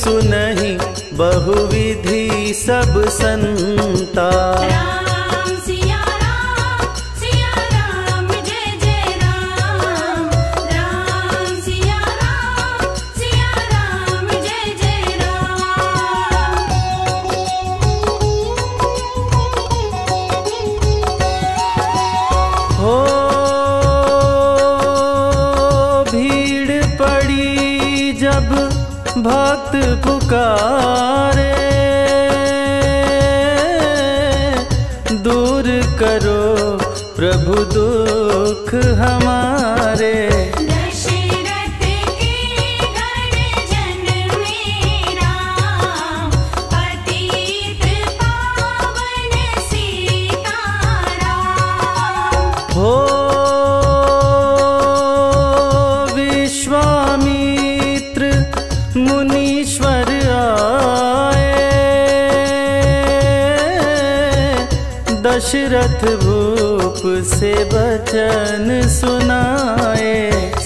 सुनहि बहुविधि सब संता। वचन सुनाए।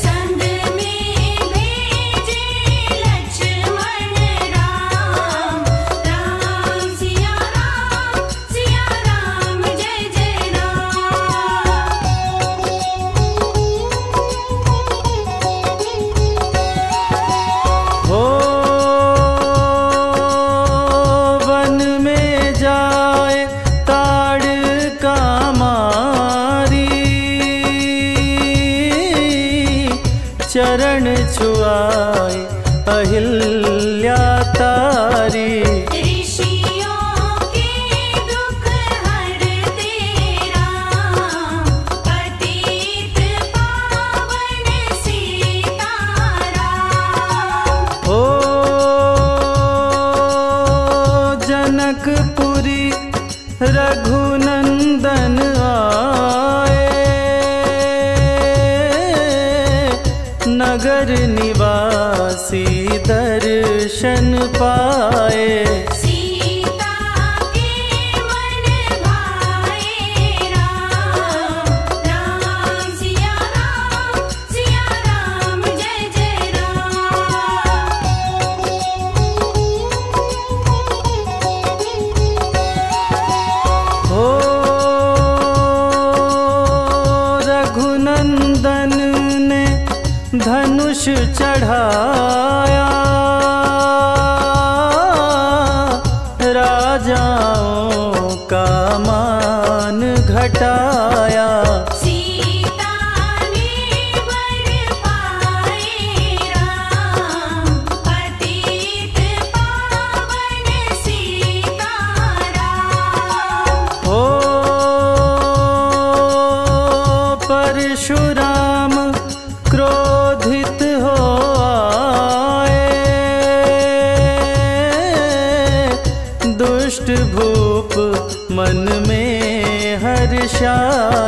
ना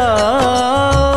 धा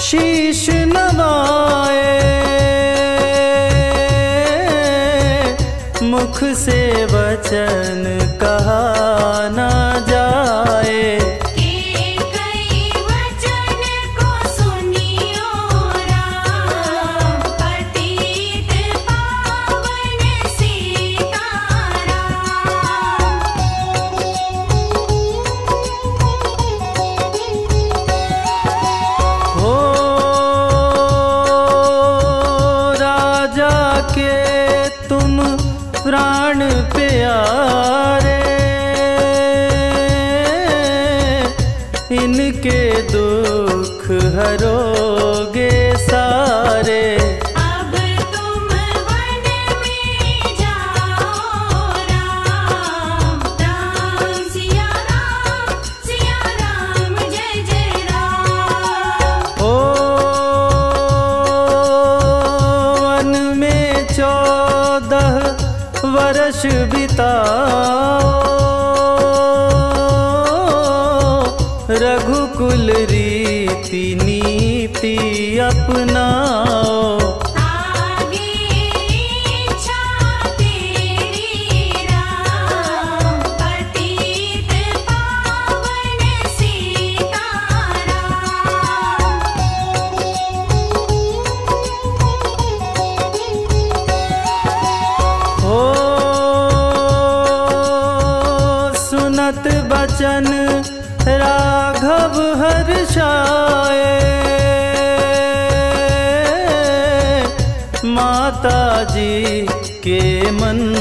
शीश नवाए। मुख से वचन कहा न के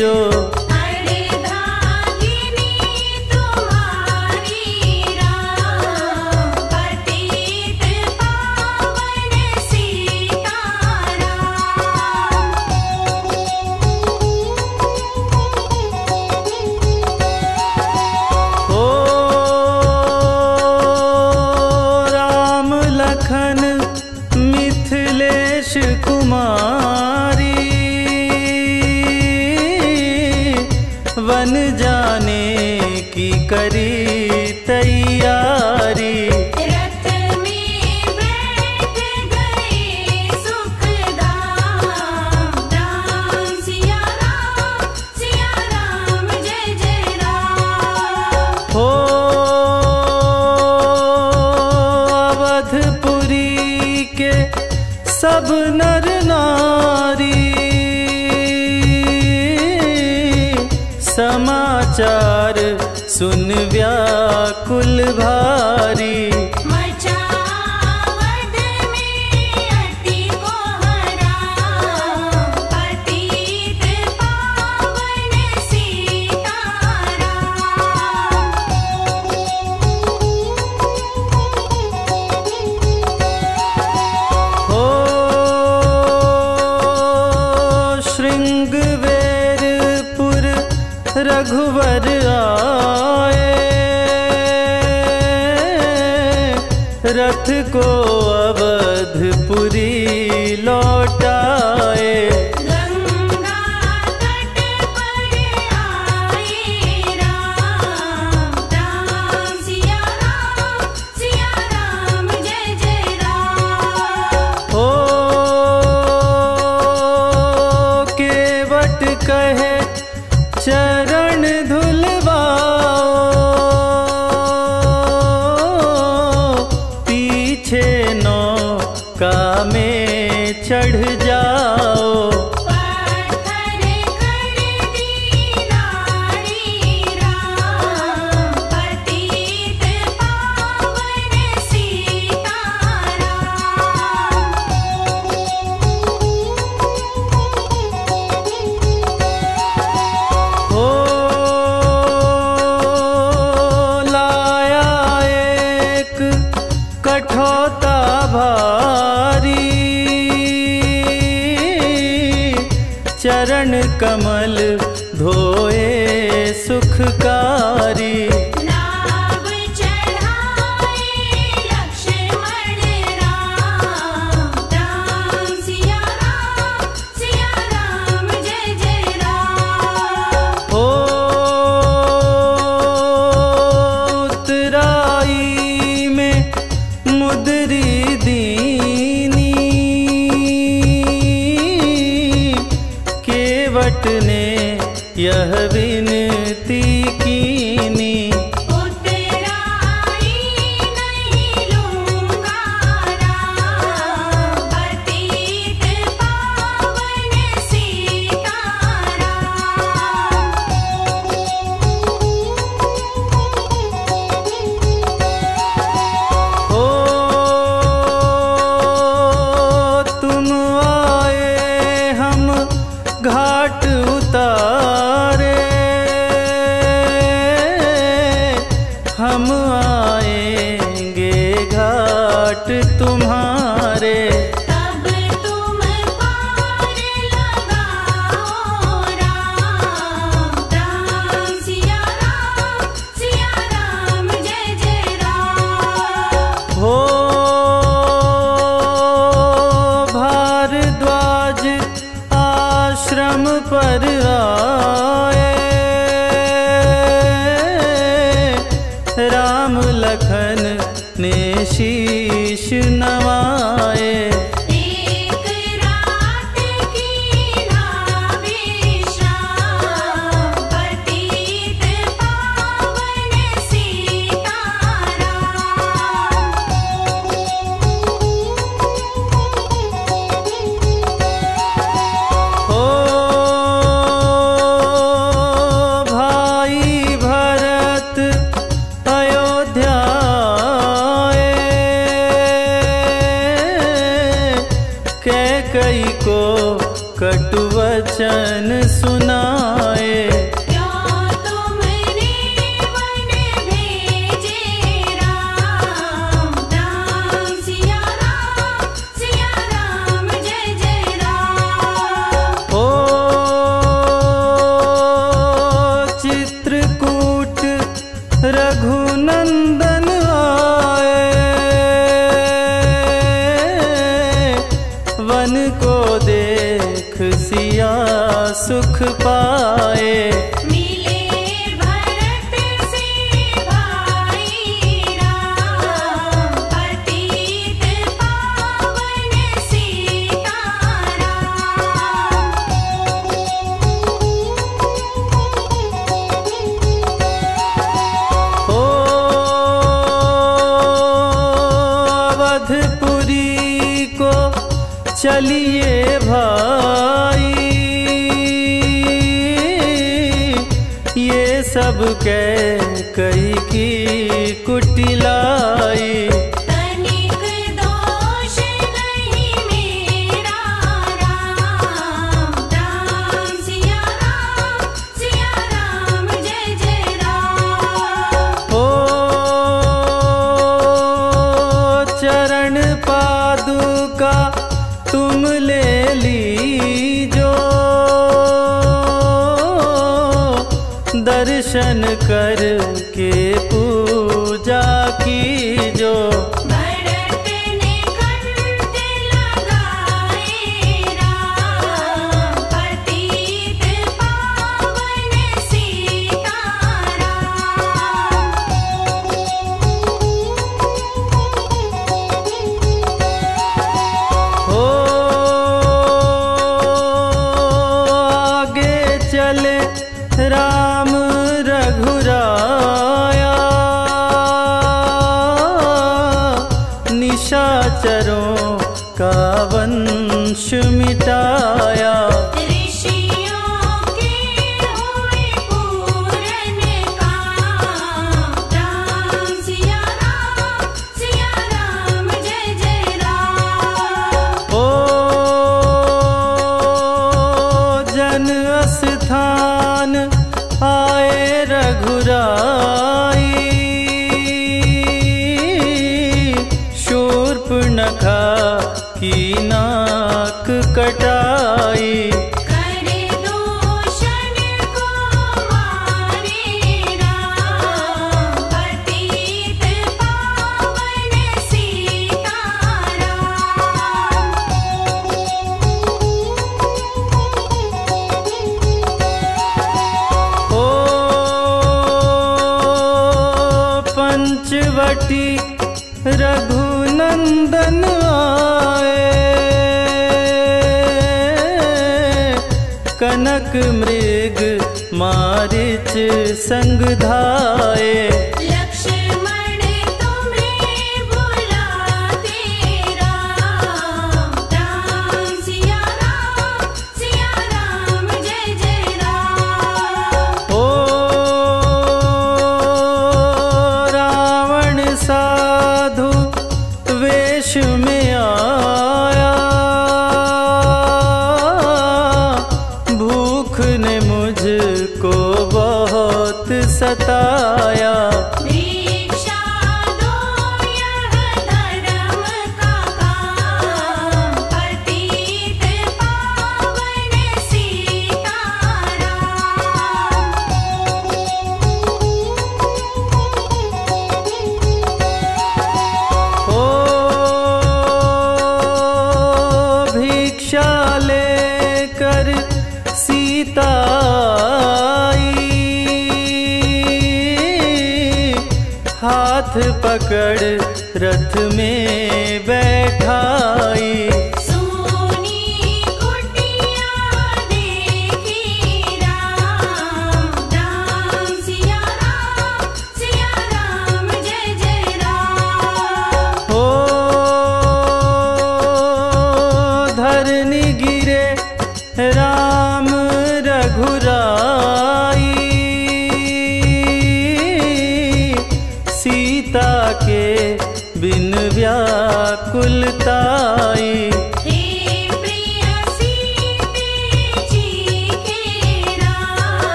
yo. रघुराई शूर्पणखा की नाक कटाई। मारिच संग धाए।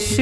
शीश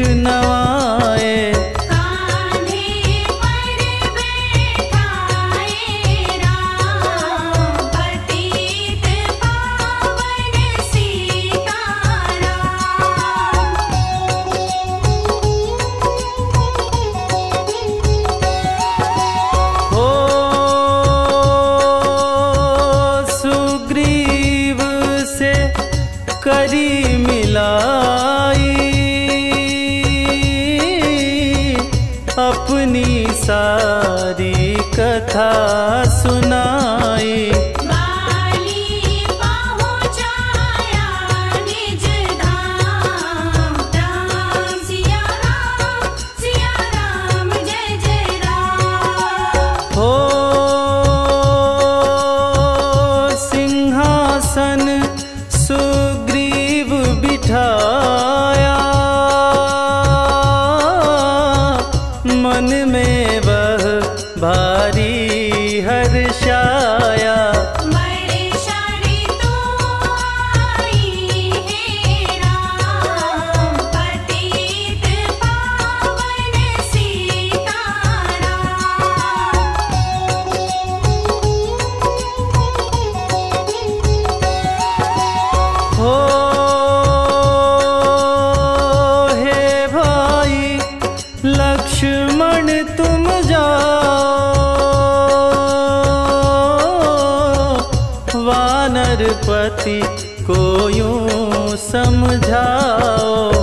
नरपति को यूँ समझाओ।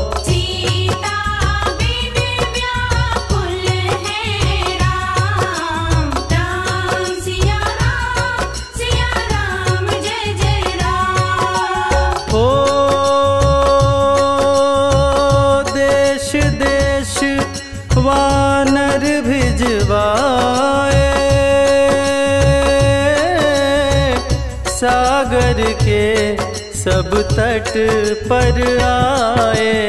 पर आए।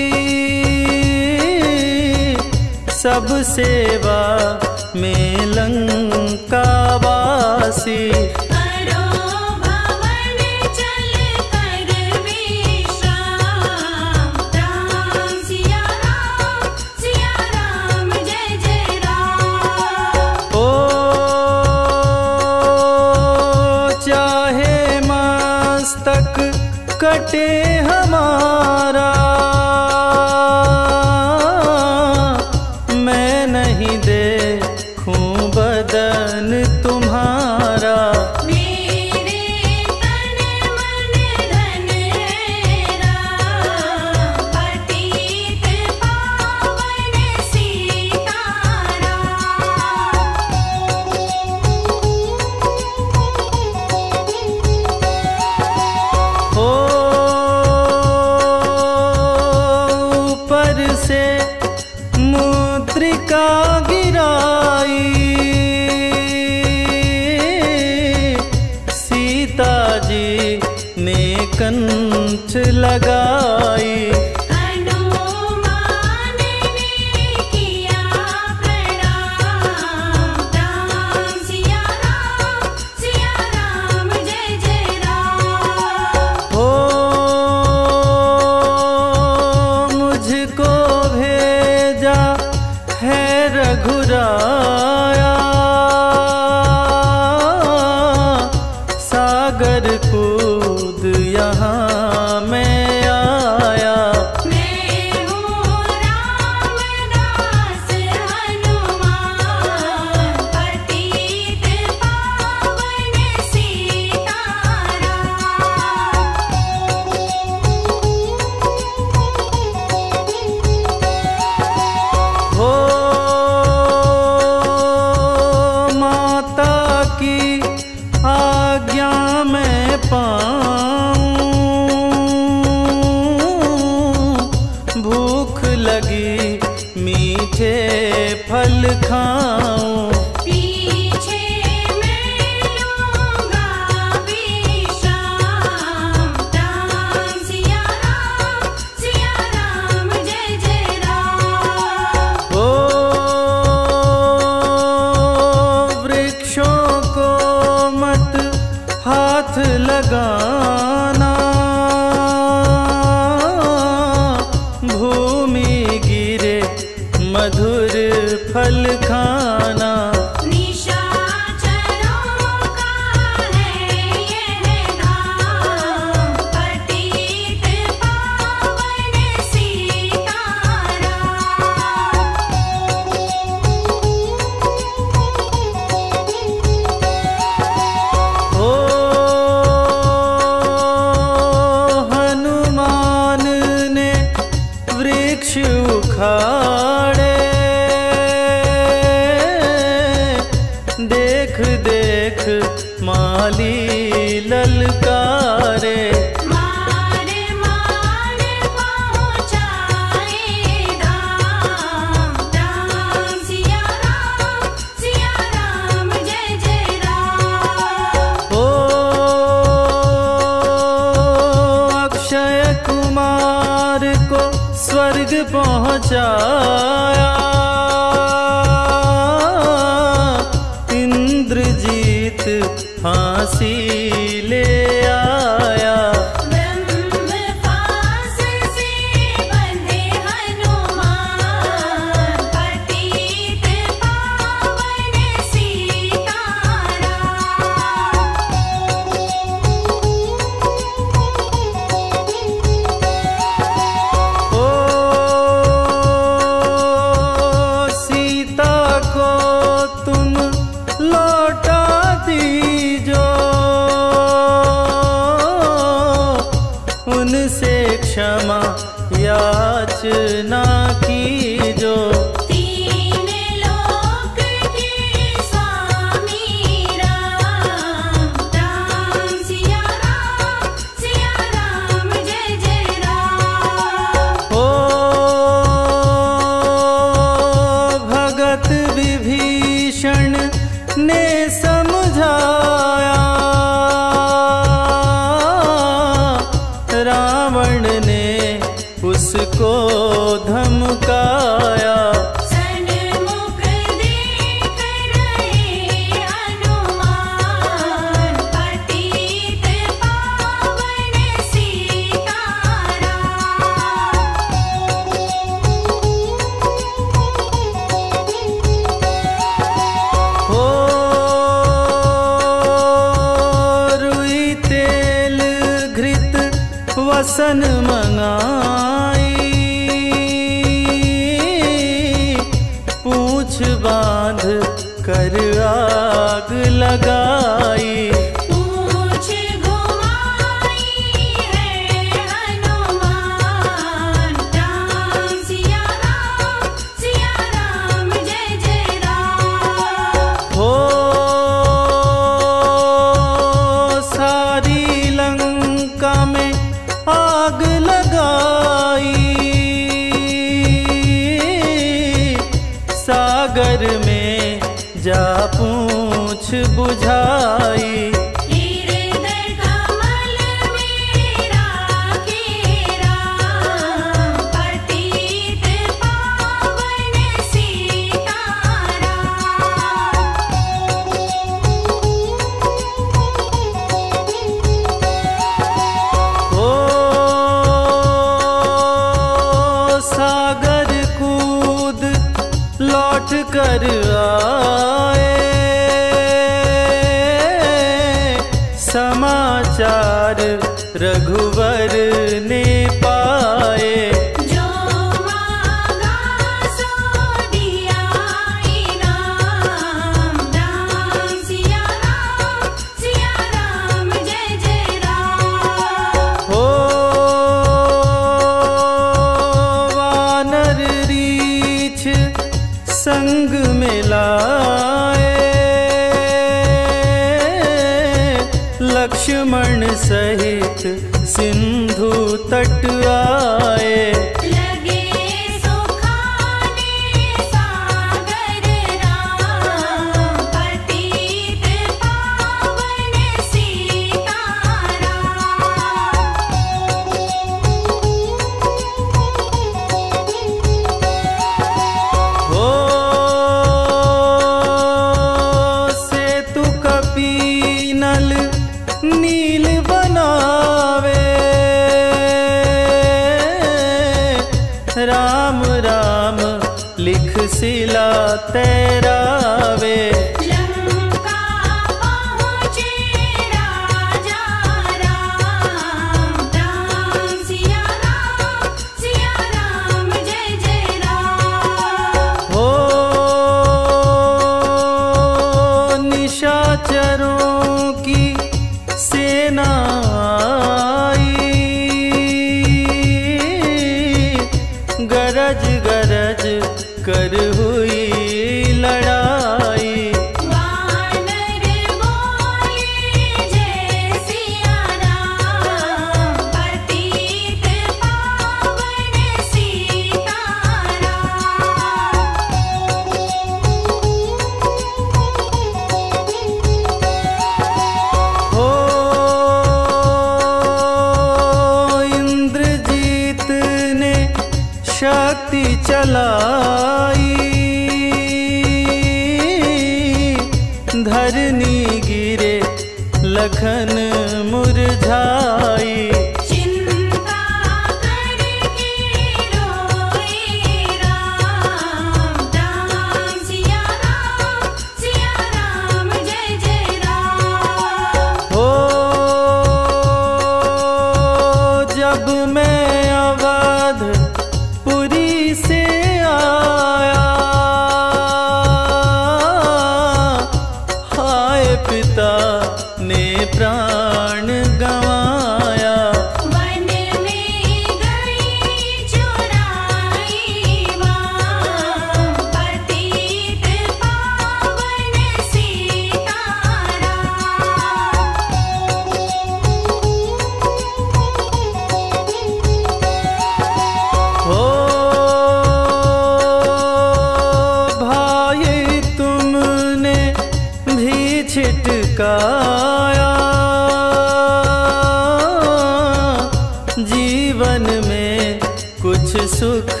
जीवन में कुछ सुख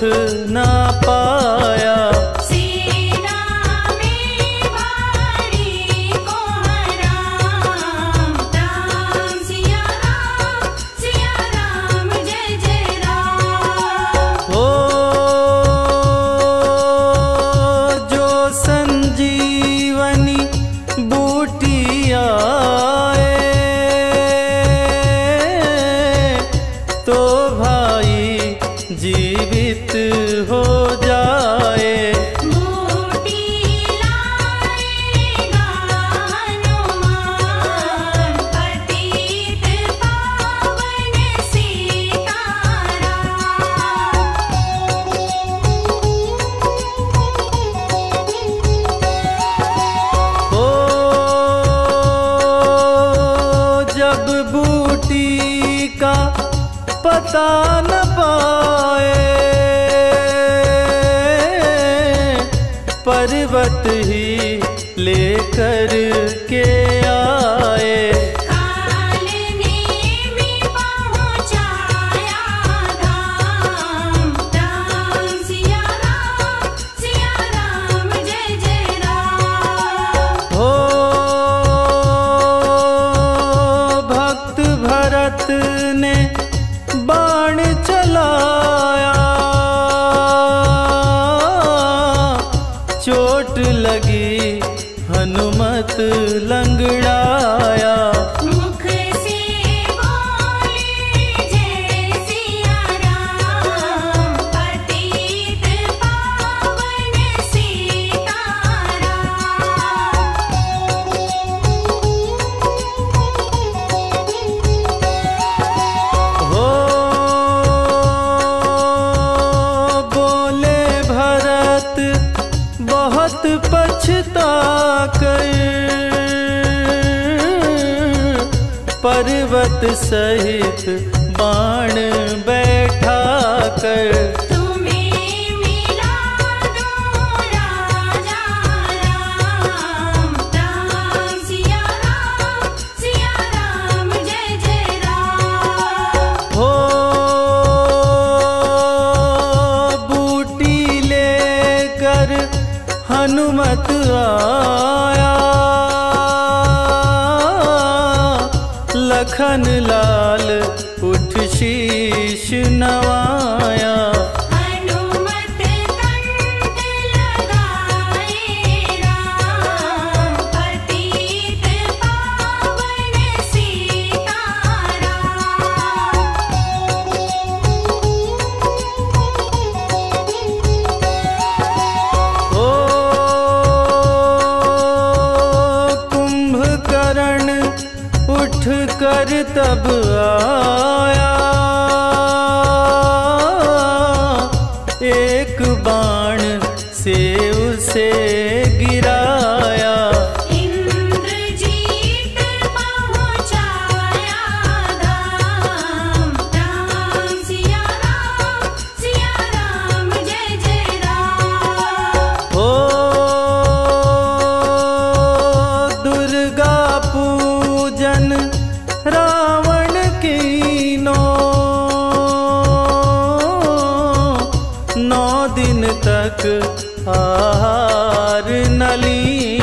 ना पाया। सहित तक आहार नलीनो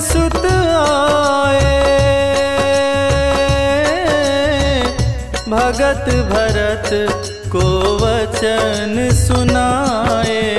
सुत आए। भगत भरत को वचन सुनाए।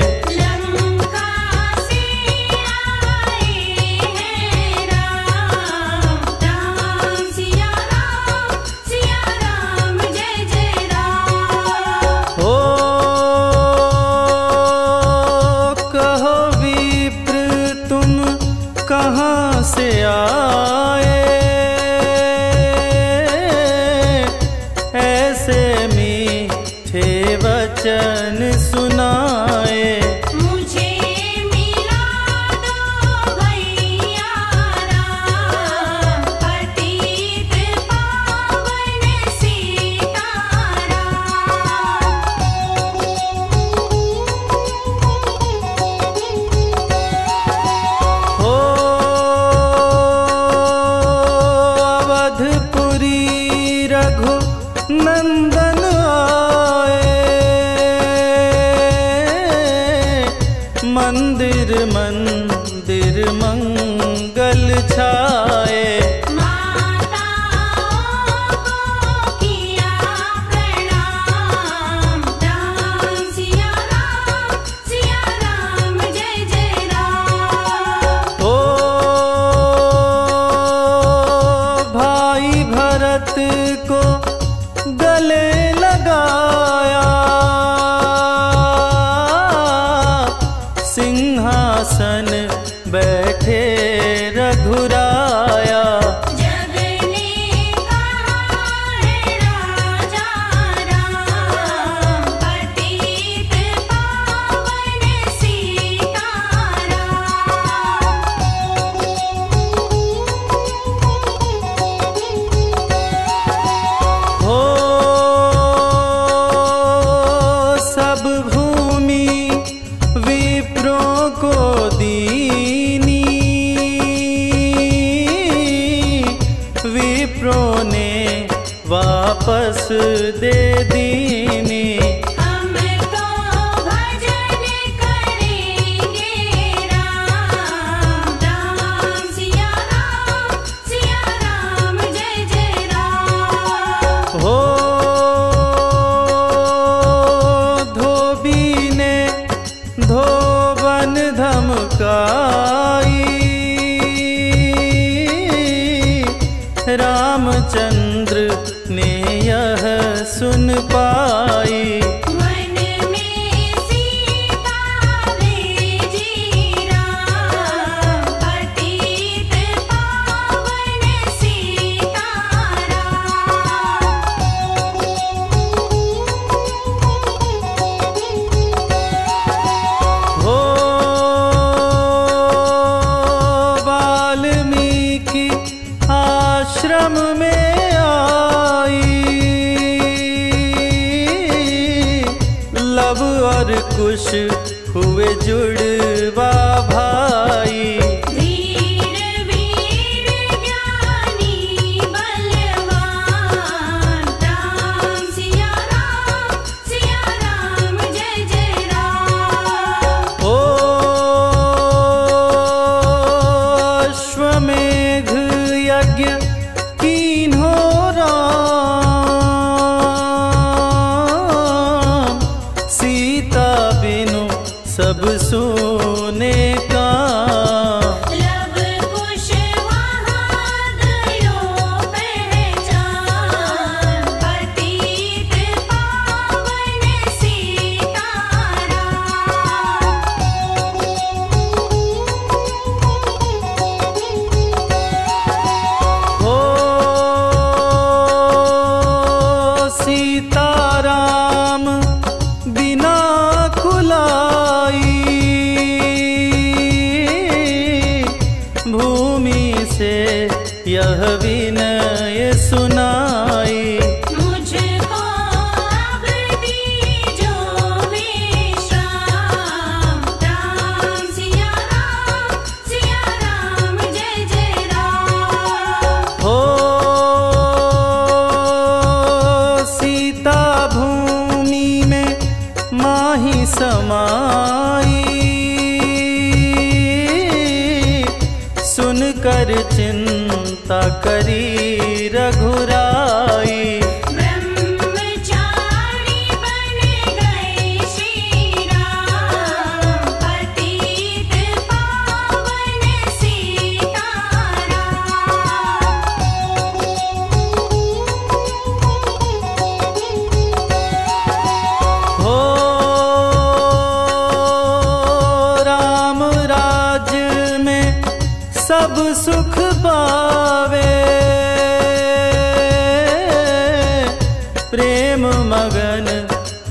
मगन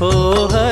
हो हरि